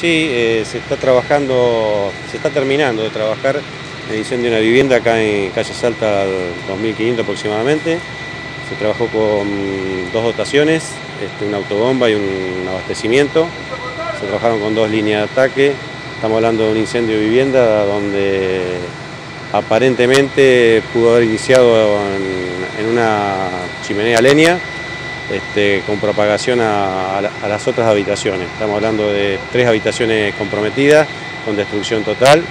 Sí, eh, se está trabajando, se está terminando de trabajar el incendio de una vivienda acá en calle Salta 2500 aproximadamente. Se trabajó con dos dotaciones, este, una autobomba y un abastecimiento. Se trabajaron con dos líneas de ataque. Estamos hablando de un incendio de vivienda donde aparentemente pudo haber iniciado en, una chimenea leña este, con propagación a, a, las otras habitaciones. Estamos hablando de tres habitaciones comprometidas con destrucción total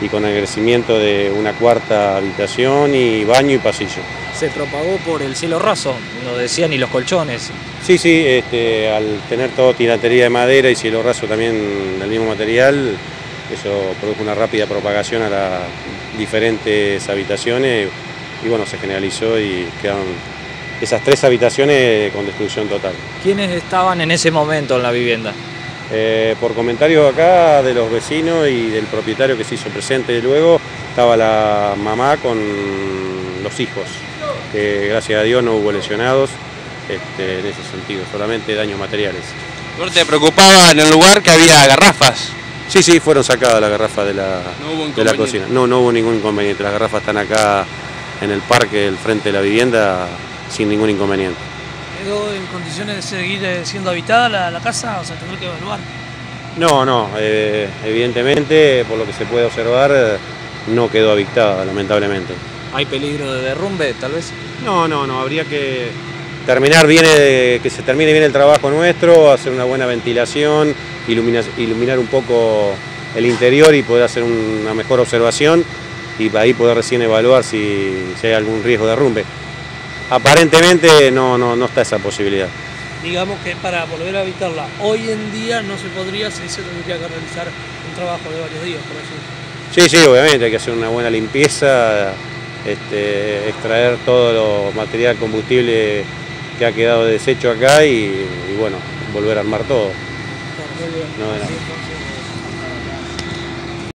y con el crecimiento de una cuarta habitación y baño y pasillo. Se propagó por el cielo raso, lo decían, y los colchones. Sí, sí, este, al tener todo tiratería de madera y cielo raso también del mismo material, eso produjo una rápida propagación a las diferentes habitaciones y bueno, se generalizó y quedaron esas tres habitaciones con destrucción total. ¿Quiénes estaban en ese momento en la vivienda? Eh, por comentarios acá de los vecinos y del propietario que se hizo presente luego, estaba la mamá con los hijos, que gracias a Dios no hubo lesionados este, en ese sentido, solamente daños materiales. ¿No te preocupaba en el lugar que había garrafas? Sí, sí, fueron sacadas las garrafas de la, de la cocina. No, no hubo ningún inconveniente, las garrafas están acá en el parque, del frente de la vivienda, sin ningún inconveniente quedó en condiciones de seguir eh, siendo habitada la, casa? O sea, tendrá que evaluar. No, no, eh, evidentemente, por lo que se puede observar, no quedó habitada, lamentablemente. ¿Hay peligro de derrumbe, tal vez? No, no, no, habría que terminar bien, eh, que se termine bien el trabajo nuestro, hacer una buena ventilación, iluminar, iluminar un poco el interior y poder hacer una mejor observación y ahí poder recién evaluar si, si hay algún riesgo de derrumbe aparentemente no, no, no está esa posibilidad. Digamos que para volver a habitarla hoy en día no se podría, se tendría que realizar un trabajo de varios días, por así. Sí, sí, obviamente hay que hacer una buena limpieza, este, extraer todo lo material combustible que ha quedado deshecho acá y, bueno, volver a armar todo.